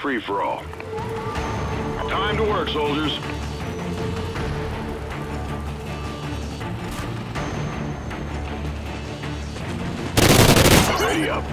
free-for-all. Time to work, soldiers. Ready up.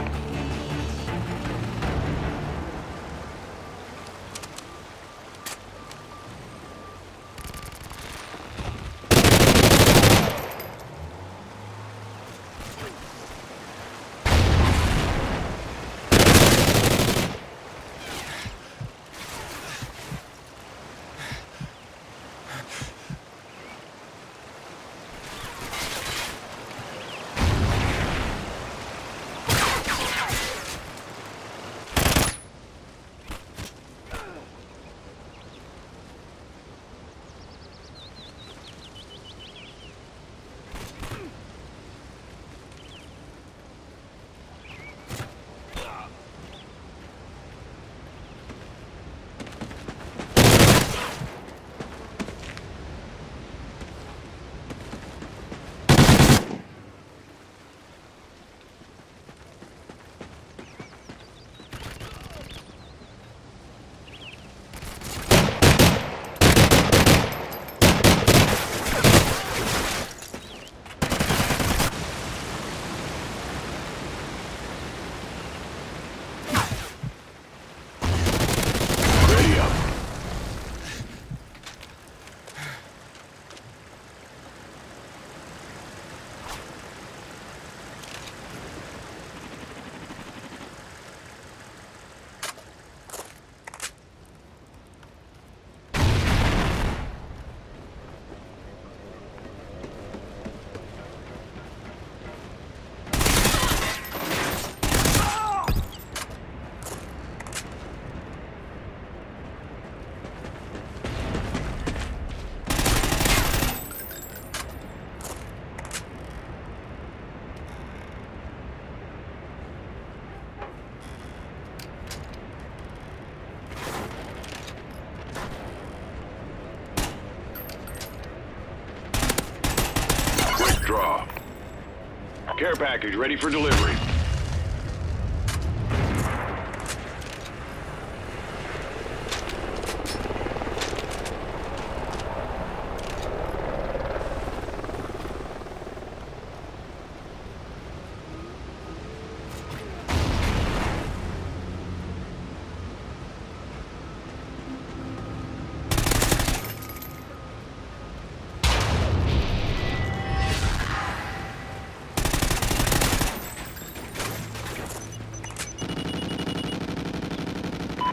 Care package ready for delivery.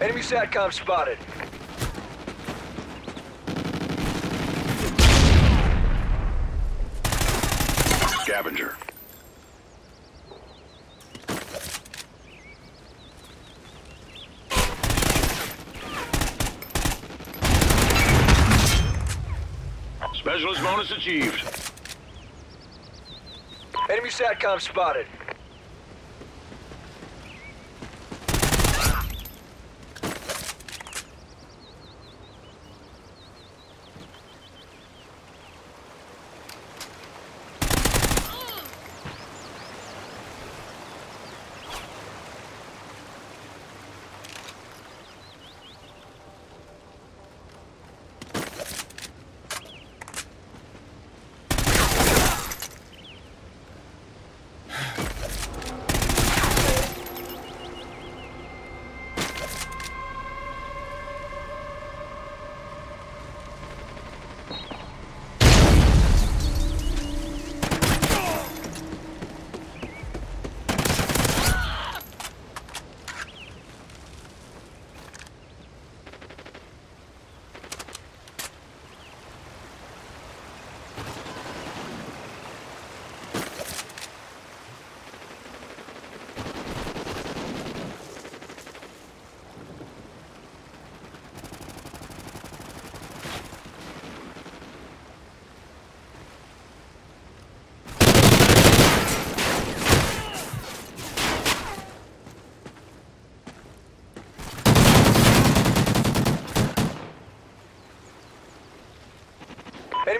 Enemy SATCOM spotted. Scavenger. Specialist bonus achieved. Enemy SATCOM spotted.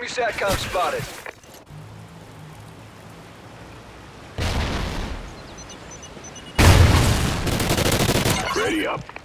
Enemy SATCOM spotted. Ready up.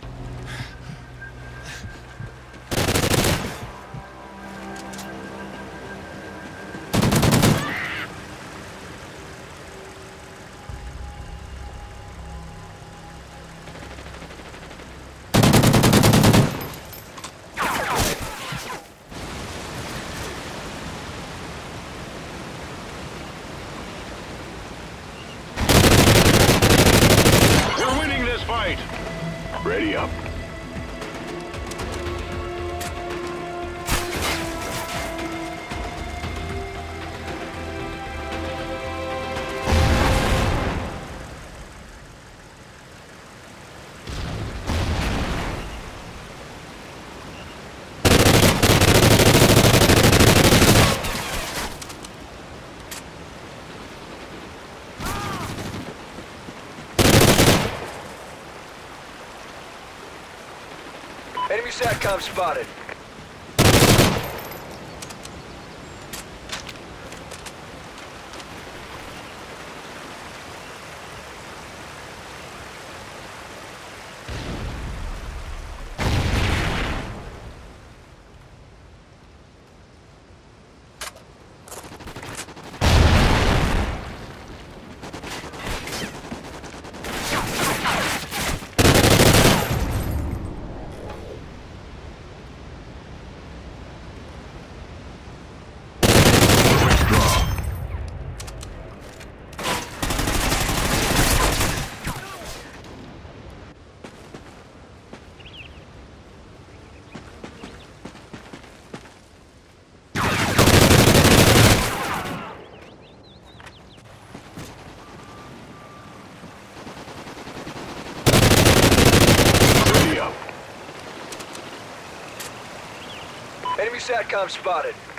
SATCOM spotted. Withdraw. Ready up. Enemy SATCOM spotted.